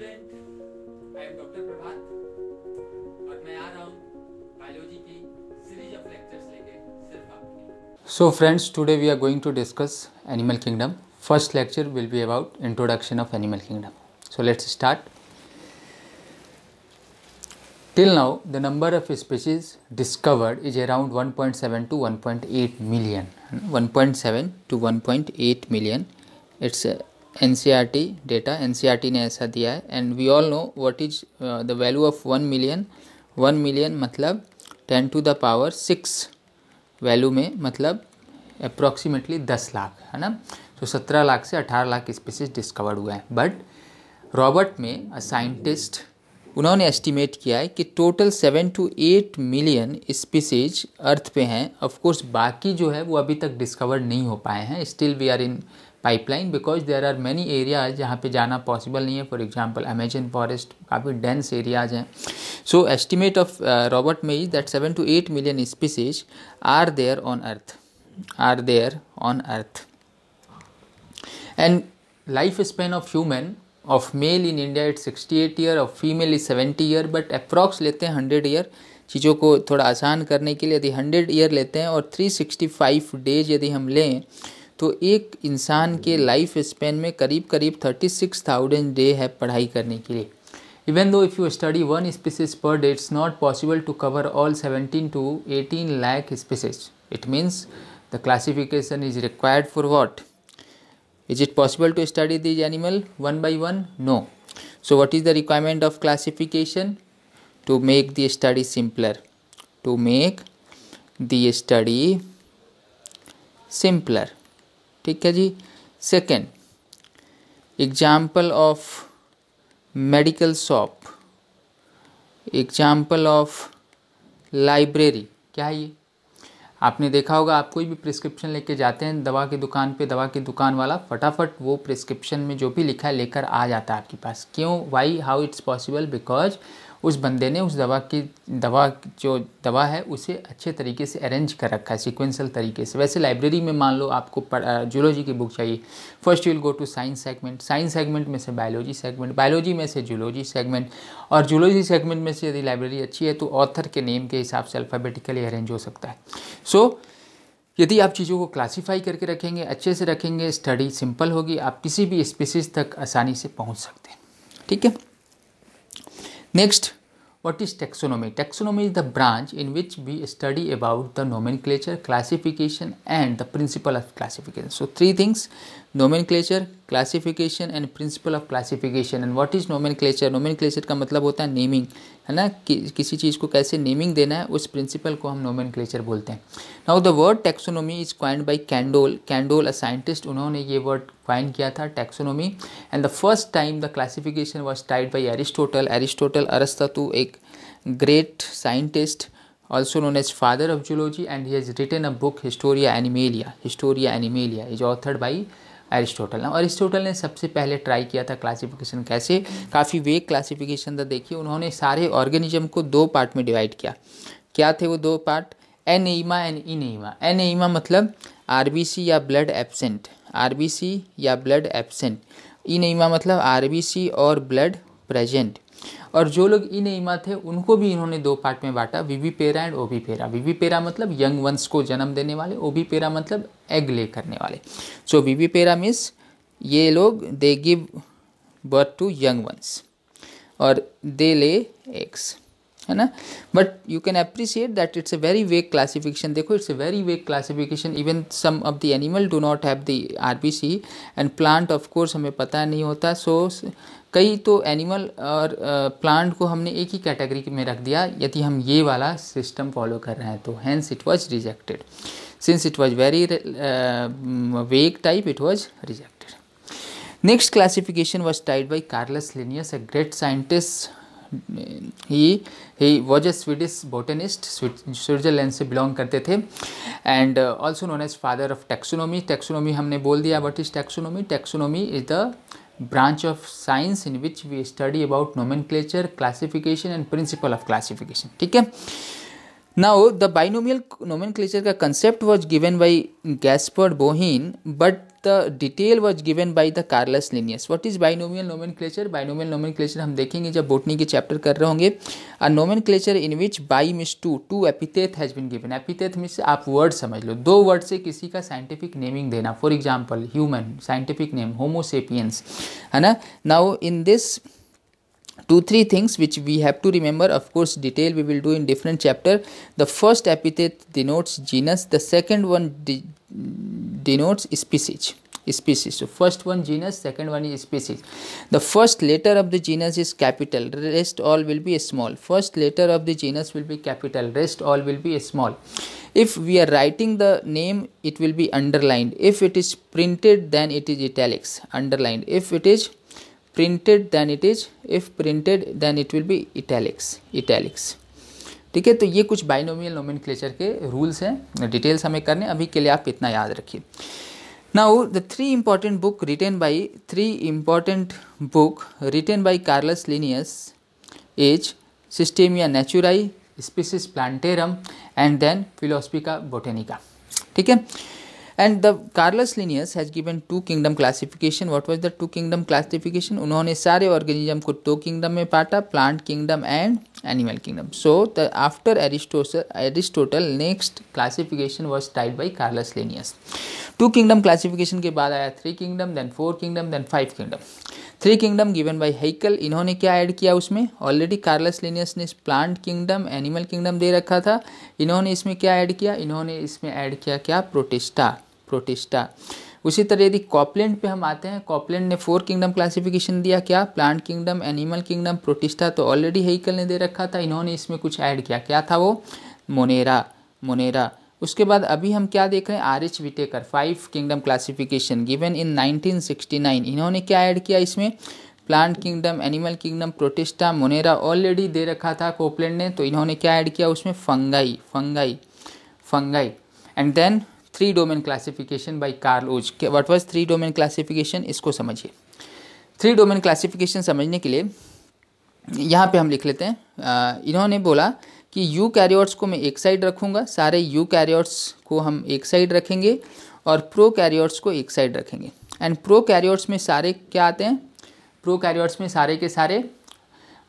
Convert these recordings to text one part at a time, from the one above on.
Student I am doctor Prabhat और मैं आ रहा हूँ बायोलॉजी की सीरीज ऑफ लेक्चर्स लेके सिर्फ आपके लिए So friends, today we are going to discuss animal kingdom. First lecture will be about introduction of animal kingdom. So let's start. Till now, the number of species discovered is around 1.7 to 1.8 million. 1.7 to 1.8 million. It's uh, NCRT data. NCRT ने ऐसा दिया है and we all know is uh, the value of 1 million. 1 million मतलब ten to the power six value में मतलब approximately 10 lakh है ना तो 17 लाख से 18 लाख स्पीसीज डिस्कवर्ड हुए हैं but Robert May a scientist उन्होंने एस्टिमेट किया है कि total seven to eight million species earth पे हैं ऑफ़ कोर्स बाकी जो है वो अभी तक डिस्कवर नहीं हो पाए हैं still we are in pipeline because there are many areas जहाँ पे जाना पॉसिबल नहीं है। फॉर एग्जांपल अमेजन फॉरेस्ट काफ़ी डेंस एरियाज़ हैं। So estimate of Robert May is that seven to eight million species are there on earth are there on earth and life span of human of male in India it sixty eight year of female is seventy year but approx लेते हैं hundred year चीज़ों को थोड़ा आसान करने के लिए यदि हंड्रेड ईयर लेते हैं और थ्री सिक्सटी फाइव डेज़ यदि हम लें तो एक इंसान के लाइफ स्पेन में करीब करीब थर्टी सिक्स थाउज़ेंड डे है पढ़ाई करने के लिए। Even though if you study one species per day it's not possible to cover all seventeen to eighteen lakh species it means the classification is required for what is it possible to study these animal one by one no so what is the requirement of classification to make the study simpler to make the study simpler ठीक है जी? Second example of medical shop example of library क्या है ये? आपने देखा होगा, आप कोई भी प्रिस्क्रिप्शन लेके जाते हैं, दवा की दुकान पे, दवा की दुकान वाला, फटाफट वो प्रिस्क्रिप्शन में जो भी लिखा है, लेकर आ जाता है आपके पास। क्यों? Why how it's possible because उस बंदे ने उस दवा की दवा जो दवा है उसे अच्छे तरीके से अरेंज कर रखा है सिक्वेंसल तरीके से। वैसे लाइब्रेरी में मान लो आपको जूलॉजी की बुक चाहिए। First you will go to science segment science segment में से बायोलॉजी सेगमेंट बायोलॉजी में से जूलॉजी सेगमेंट और जूलॉजी सेगमेंट में से यदि लाइब्रेरी अच्छी है तो ऑथर के नेम के हिसाब से अल्फ़ाबेटिकली अरेंज हो सकता है। सो so, यदि आप चीज़ों को क्लासीफाई करके रखेंगे अच्छे से रखेंगे स्टडी सिंपल होगी आप किसी भी स्पीसीज तक आसानी से पहुँच सकते हैं। ठीक है? Next, what is taxonomy? Taxonomy is the branch in which we study about the nomenclature, classification and the principle of classification. So, three things, nomenclature, classification and principle of classification and what is nomenclature nomenclature का मतलब होता है naming है ना? कि, किसी चीज़ को कैसे नेमिंग देना है उस प्रिंसिपल को हम नोमिन क्लेचर बोलते हैं। Now the word taxonomy is coined by Candolle Candolle a scientist उन्होंने ये वर्ड क्वाइन किया था taxonomy and the first time the classification was Tide by Aristotle Aristotle अरस्तु एक great scientist also known as father of zoology and he has written a book Historia Animalia Historia Animalia is authored by Aristotle. ना Aristotle ने सबसे पहले try किया था classification कैसे। काफ़ी वेग क्लासिफिकेशन था, देखिए, उन्होंने सारे ऑर्गेनिज्म को दो पार्ट में डिवाइड किया। क्या थे वो दो part enaima and anaima मतलब आरबीसी या ब्लड एब्सेंट आरबीसी या ब्लड एबसेंट इन एमा मतलब आरबीसी और ब्लड प्रेजेंट और जो लोग इन इमा थे उनको भी इन्होंने दो पार्ट में बांटा वीवी पेरा एंड ओबी पेरा। वीवी पेरा मतलब यंग वंस को जन्म देने वाले ओबी पेरा मतलब एग ले करने वाले। सो वीवी पेरा मीन्स ये लोग they give birth to young ones और दे ले एग्स है ना? But you can appreciate that it's a very vague classification देखो it's a very vague classification even some of the animal do not have the R B C and plant of course हमें पता नहीं होता। So so, कई तो animal और plant को हमने एक ही कैटेगरी में रख दिया, यदि हम ये वाला सिस्टम फॉलो कर रहे हैं तो hence it was rejected since it was very vague type it was rejected next classification was Tide by Carolus Linnaeus a great scientist he he was a Swedish botanist Switzerland से belong करते थे. And also known as father of taxonomy taxonomy हमने बोल दिया what is taxonomy taxonomy is the branch of science in which we study about nomenclature classification and principle of classification ठीक है now the binomial nomenclature का concept was given by Gaspard Bohin but the detail was given by the Carlos Linnaeus. What is binomial nomenclature? Binomial nomenclature हम देखेंगे जब botany के chapter कर रहे होंगे. A nomenclature in which by means two, two epithet has been given. Epithet means आप word समझ लो. दो word से किसी का scientific naming देना. For example, human, scientific name, Homo sapiens. है ना? Now in this two three things which we have to remember. Of course detail we will do in different chapter. The first epithet denotes genus. The second one de- denotes species species. So first one genus second one is species. The first letter of the genus is capital. Rest all will be small. First letter of the genus will be capital. Rest all will be small. If we are writing the name it will be underlined. If it is printed then it is italics underlined. If it is printed then it is. If printed, then it will be italics italics. ठीक है? तो ये कुछ binomial nomenclature के rules हैं। Details हमें करने अभी के लिए आप इतना याद रखिए। Now the three important book written by three important book written by Carolus Linnaeus as Systema Naturae Species Plantarum and then Philosophica Botanica ठीक है? And the Carolus Linnaeus has given two kingdom classification what was the two kingdom classification उन्होंने सारे organism को दो kingdom में बांटा plant kingdom and animal kingdom so the after Aristotle next classification was Tide by Carolus Linnaeus two kingdom classification के बाद आया three kingdom then four kingdom then five kingdom three kingdom given by Haeckel इन्होंने क्या add किया उसमें? Already Carolus Linnaeus ने plant kingdom animal kingdom दे रखा था। इन्होंने इसमें क्या ऐड किया? इन्होंने इसमें ऐड किया क्या? प्रोटिस्टा प्रोटिस्टा उसी तरह यदि कॉपलैंड पे हम आते हैं कॉपलैंड ने फोर किंगडम क्लासिफिकेशन दिया, क्या plant kingdom animal kingdom Protista तो ऑलरेडी हेकल ने दे रखा था, इन्होंने इसमें कुछ ऐड किया। क्या था वो? मोनेरा मोनेरा उसके बाद अभी हम क्या देख रहे हैं? R H Whittaker five kingdom classification given in 1969 इन्होंने क्या ऐड किया इसमें? Plant kingdom animal kingdom Protista Monera already दे रखा था कोपलैंड ने तो इन्होंने क्या ऐड किया उसमें? Fungi fungi fungi and then three domain classification by Carl Woese what was three domain classification इसको समझिए। थ्री डोमेन क्लासिफिकेशन समझने के लिए यहाँ पे हम लिख लेते हैं। इन्होंने बोला कि यू कैरियोट्स को मैं एक साइड रखूँगा सारे यू कैरियोट्स को हम एक साइड रखेंगे और प्रो कैरियोट्स को एक साइड रखेंगे। एंड प्रो कैरियोट्स में सारे क्या आते हैं? प्रो कैरियोट्स में सारे के सारे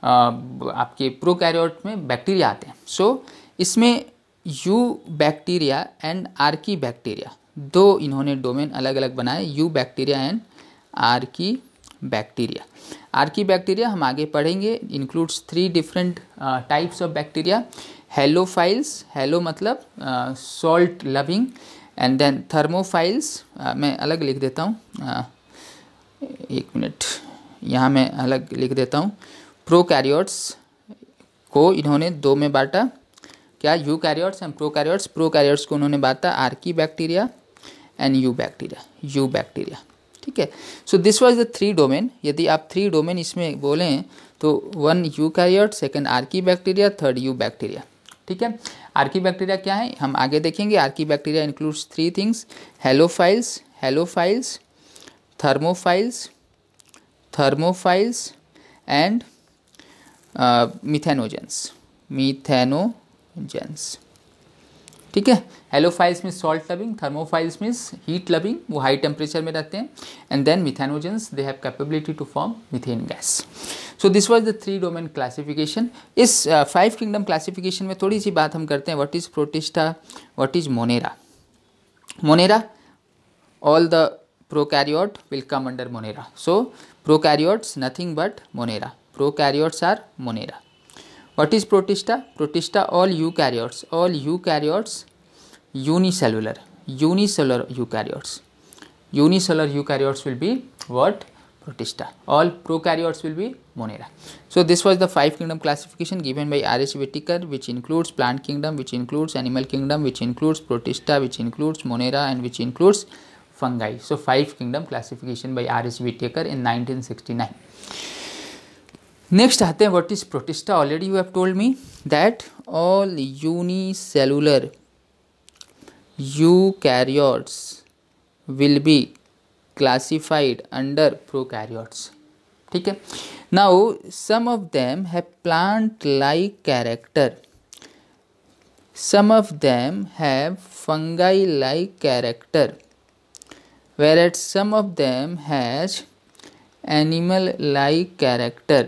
आ, आपके प्रो कैरियोट में बैक्टीरिया आते हैं। सो so, इसमें eubacteria and archaebacteria. दो इन्होंने डोमेन अलग अलग बनाए eubacteria and archaebacteria. Archaebacteria हम आगे पढ़ेंगे includes three different types of bacteria halophiles halo मतलब salt loving and then thermophiles मैं अलग लिख देता हूँ uh, एक मिनट यहाँ मैं अलग लिख देता हूँ। प्रोकैरियोट्स को इन्होंने दो में बांटा क्या eukaryotes and prokaryotes prokaryotes prokaryotes को उन्होंने बांटा, archaebacteria and eubacteria eubacteria. ठीक है? So this was the three domain यदि आप थ्री डोमेन इसमें बोलें तो one eukaryote second archaebacteria third eubacteria. ठीक है? आर्की बैक्टीरिया क्या है? हम आगे देखेंगे। Archaebacteria includes three things halophiles halophiles thermophiles thermophiles and methanogens methanogens ठीक है? हेलोफाइल्स में salt loving thermophiles means heat loving वो हाई टेम्परेचर में रहते हैं। And then methanogens they have capability to form methane gas so this was the three domain classification इस five kingdom classification में थोड़ी सी बात हम करते हैं। What is Protista what is Monera Monera all the prokaryote will come under monera. So, prokaryotes nothing but monera. Prokaryotes are monera. What is protista? Protista all eukaryotes all eukaryotes unicellular. Unicellular eukaryotes. Unicellular eukaryotes will be what? Protista. All prokaryotes will be monera. So this was the five kingdom classification given by r.h. whitaker which includes plant kingdom which includes animal kingdom which includes protista which includes monera and which includes fungi. So five kingdom classification by r.h. whitaker in 1969 next आते हैं what is protista already you have told me that all unicellular eukaryotes will be classified under prokaryotes ठीक है now some of them have plant like character some of them have fungi like character whereas some of them has animal like character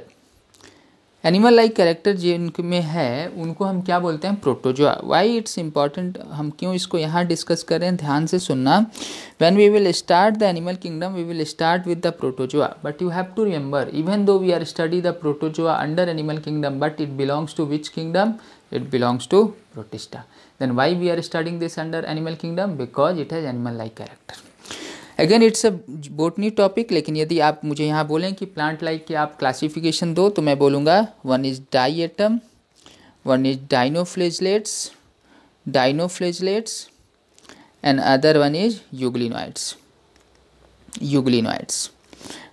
Animal like character जिनमें है, उनको हम क्या बोलते हैं? Protozoa why it's important हम क्यों इसको यहाँ डिस्कस कर ध्यान से सुनना। When we will start the animal kingdom we will start with the protozoa but you have to remember even though we are study the protozoa under animal kingdom but it belongs to which kingdom it belongs to protista. Then why we are studying this under animal kingdom? Because it has animal like character. Again it's a botany topic लेकिन यदि आप मुझे यहाँ बोलें कि plant like की आप classification दो तो मैं बोलूँगा one is diatom one is dinoflagellates dinoflagellates and other one is euglenoids euglenoids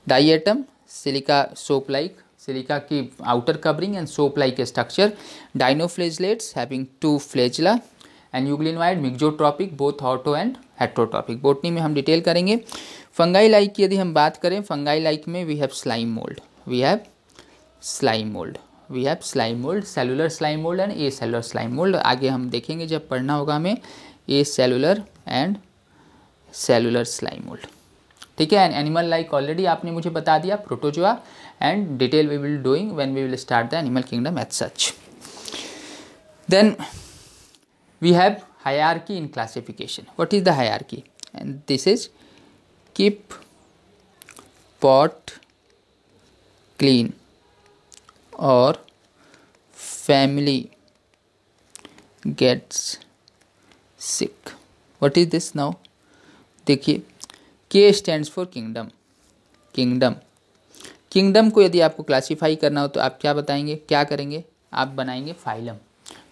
diatom silica soap like silica की outer covering and soap like structure dinoflagellates having two flagella and euglenoid mixotrophic both auto and heterotrophic botany में हम detail करेंगे। Fungi like की यदि हम बात करें fungi like में we have slime mould we have slime mould we have slime mould cellular slime mould and acellular slime mould आगे हम देखेंगे जब पढ़ना होगा हमें acellular and cellular slime mould ठीक है एंड एनिमल लाइक ऑलरेडी आपने मुझे बता दिया protozoa and detail we will doing when we will start the animal kingdom at such then we have hierarchy in classification what is the hierarchy and this is keep pot clean or family gets sick what is this now देखिए K stands for kingdom kingdom kingdom को यदि आपको classify करना हो तो आप क्या बताएँगे क्या करेंगे आप बनाएँगे phylum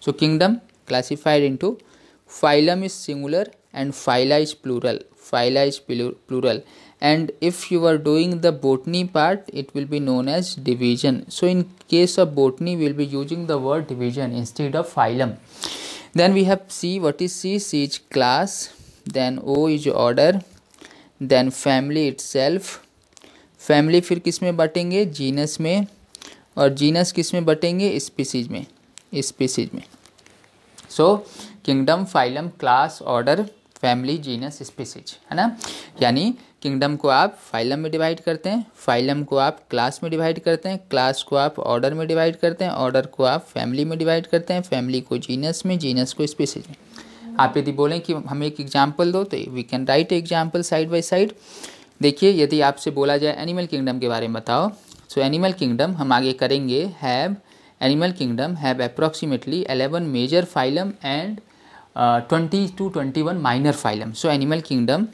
so kingdom classified into phylum is singular and phyla is plural phyla is plural and if you are doing the botany part it will be known as division so in case of botany we will be using the word division instead of phylum then we have c what is c c is class then o is order then family itself family फिर किसमें बटेंगे genus में और genus किसमें बटेंगे species में species में so kingdom phylum class order family genus species है ना? यानी किंगडम को आप फाइलम में डिवाइड करते हैं फाइलम को आप क्लास में डिवाइड करते हैं क्लास को आप ऑर्डर में डिवाइड करते हैं ऑर्डर को आप फैमिली में डिवाइड करते हैं फैमिली को जीनस में जीनस को स्पीसीज में। आप यदि बोलें कि हमें एक एग्ज़ाम्पल दो तो we can write example side by side देखिए, यदि आपसे बोला जाए एनिमल किंगडम के बारे में बताओ सो एनिमल किंगडम हम आगे करेंगे have animal kingdom have approximately 11 major phylum and uh, 20 to 21 minor phylum so animal kingdom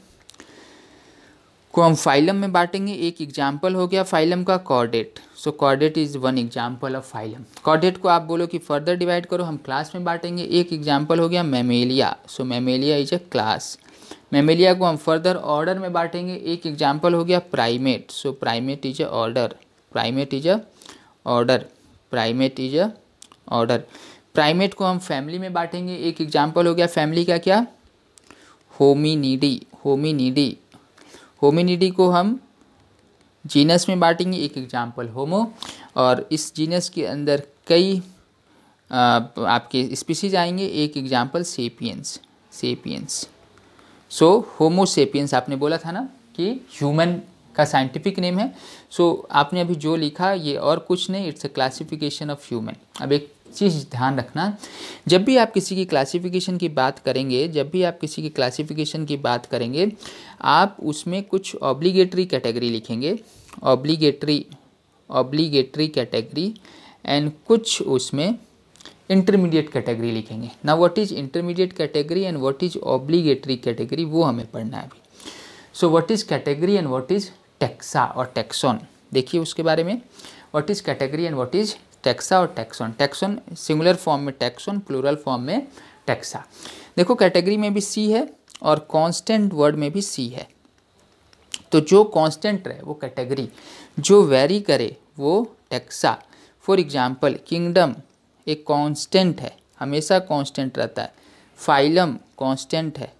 को हम फाइलम में बांटेंगे। एक एग्ज़ाम्पल हो गया फाइलम का chordate so chordate is one example of phylum chordate को आप बोलो कि फर्दर डिवाइड करो हम क्लास में बांटेंगे। एक एग्ज़ाम्पल हो गया Mammalia so Mammalia is a class Mammalia को हम फर्दर ऑर्डर में बांटेंगे। एक एग्ज़ाम्पल हो गया primate so primate is a order primate is a order primate is a order primate को हम फैमिली में बांटेंगे। एक एग्ज़ाम्पल हो गया फैमिली का क्या? होमिनीडी होमिनीडी। होमिनीडी को हम जीनस में बांटेंगे एक एग्ज़ाम्पल होमो। और इस जीनस के अंदर कई आपके स्पीसीज आएँगे। एक example sapiens sapiens so homo sapiens आपने बोला था ना कि ह्यूमन का साइंटिफिक नेम है। सो so, आपने अभी जो लिखा ये और कुछ नहीं it's a classification of human अब एक चीज़ ध्यान रखना। जब भी आप किसी की क्लासिफिकेशन की बात करेंगे, जब भी आप किसी की क्लासिफिकेशन की बात करेंगे, आप उसमें कुछ ऑब्लीगेटरी कैटेगरी लिखेंगे। ऑब्लीगेटरी ऑब्लीगेटरी कैटेगरी एंड कुछ उसमें इंटरमीडिएट कैटेगरी लिखेंगे। ना what is intermediate category and what is obligatory category वो हमें पढ़ना है अभी। So what is category and what is taxa और टेक्सॉन देखिए उसके बारे में। What is category and what is taxa और टेक्सॉन टेक्सॉन सिंगुलर फॉर्म में टेक्सॉन प्लूरल फॉर्म में टेक्सा देखो कैटेगरी में भी सी है और कांस्टेंट वर्ड में भी सी है. तो जो कांस्टेंट रहे, वो कैटेगरी जो वेरी करे, वो टेक्सा फॉर एग्जांपल किंगडम एक कांस्टेंट है. हमेशा कांस्टेंट रहता है. फाइलम कांस्टेंट है.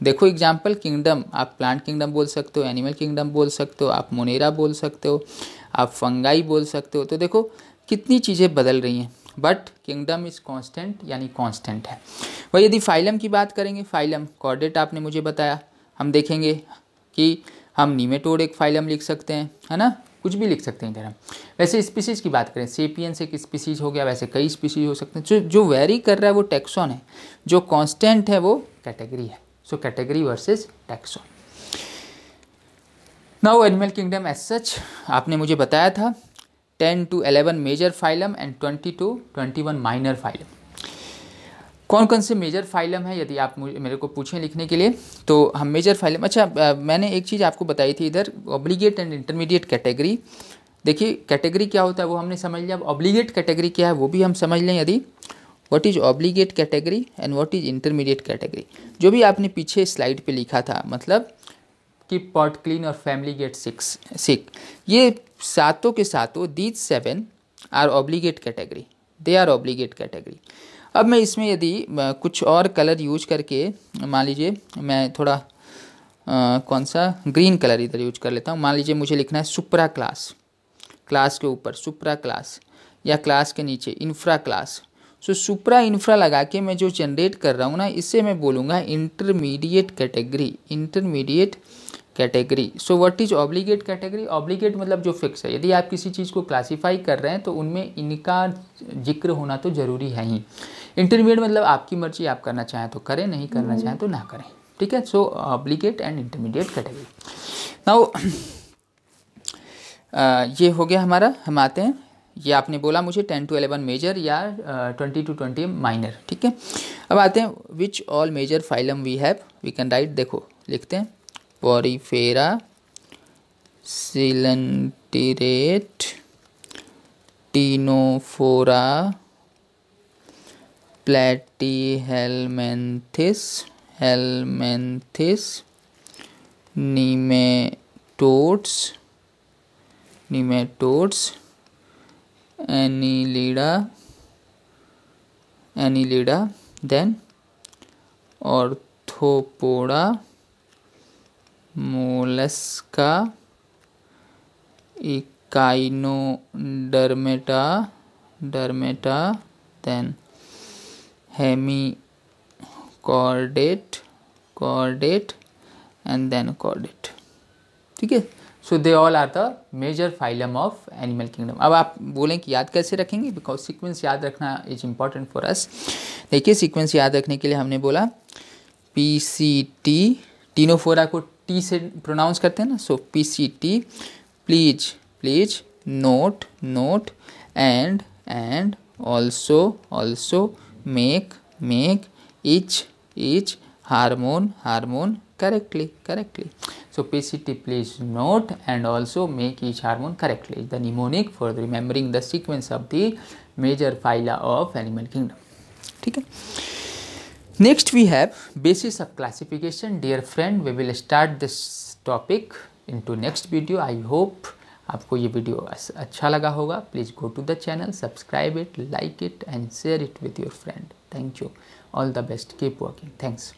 देखो एग्ज़ाम्पल किंगडम आप प्लांट किंगडम बोल सकते हो एनिमल किंगडम बोल सकते हो, आप मोनेरा बोल सकते हो. आप फंगाई बोल सकते हो तो देखो कितनी चीज़ें बदल रही हैं। बट किंगडम इज़ कांस्टेंट यानी कांस्टेंट है। वही यदि फाइलम की बात करेंगे फाइलम कॉर्डेट आपने मुझे बताया। हम देखेंगे कि हम नीमेटोड एक फाइलम लिख सकते हैं, है ना? कुछ भी लिख सकते हैं इधर हम। वैसे स्पीसीज की बात करें सेपियंस एक स्पीसीज हो गया, वैसे कई स्पीसीज हो सकते हैं। जो जो वेरी कर रहा है वो टैक्सॉन है। जो कांस्टेंट है वो कैटेगरी है। So category versus taxon now animal kingdom as such आपने मुझे बताया था ten to eleven major phylum and twenty to twenty one minor phylum कौन कौन से मेजर फाइलम है, यदि आप मेरे को पूछें लिखने के लिए? तो हम मेजर फाइलम अच्छा मैंने एक चीज़ आपको बताई थी इधर ऑब्लीगेट एंड इंटरमीडिएट कैटेगरी देखिए कैटेगरी क्या होता है, वो हमने समझ लिया, अब ऑब्लीगेट कैटेगरी क्या है, वो भी हम समझ लें यदि। What is obligate category and what is intermediate category जो भी आपने पीछे स्लाइड पे लिखा था मतलब कि पॉट क्लीन और फैमिली गेट सिक्स सिक। ये सातों के सातों these seven are obligate category they are obligate category अब मैं इसमें यदि कुछ और कलर यूज़ करके मान लीजिए मैं थोड़ा आ, कौन सा ग्रीन कलर इधर यूज़ कर लेता हूँ। मान लीजिए मुझे लिखना है सुपरा क्लास क्लास के ऊपर सुपरा क्लास या क्लास के नीचे infra class so supra infra लगा के मैं जो जनरेट कर रहा हूँ ना इससे मैं बोलूँगा intermediate category intermediate category so what is obligate category obligate मतलब जो फिक्स है। यदि आप किसी चीज़ को क्लासीफाई कर रहे हैं तो उनमें इनका ज़िक्र होना तो ज़रूरी है ही। इंटरमीडिएट मतलब आपकी मर्ज़ी, आप करना चाहें तो करें, नहीं करना चाहें तो ना करें। ठीक है? So obligate and intermediate category now ये हो गया हमारा, हम आते हैं। ये आपने बोला मुझे टेन टू एलेवन मेजर या ट्वेंटी टू ट्वेंटी माइनर ठीक है? अब आते हैं which all major phylum we have we can write देखो, लिखते हैं। Porifera coelenterate ctenophora platyhelminthes helminthes nematodes nematodes annelida annelida then orthopoda mollusca echinodermata dermata then hemichordate chordate and then chordate ठीक है? So they all are the major phylum of animal kingdom अब आप बोलें कि याद कैसे रखेंगे? बिकॉज़ सीक्वेंस याद रखना इज़ इंपॉर्टेंट फॉर अस देखिए सीक्वेंस याद रखने के लिए हमने बोला पी सी टी टीनोफोरा को टी से प्रोनाउंस करते हैं ना? So P C T please please note note and and also also make make each each hormone hormone correctly correctly C T please note and also make each hormone correctly the mnemonic for remembering the sequence of the major phyla of animal kingdom ठीक है next, we have basis of classification. Dear friend, we will start this topic into next video. I hope आपको ये video अच्छा लगा होगा. Please go to the channel subscribe it like it and share it with your friend thank you all the best keep working thanks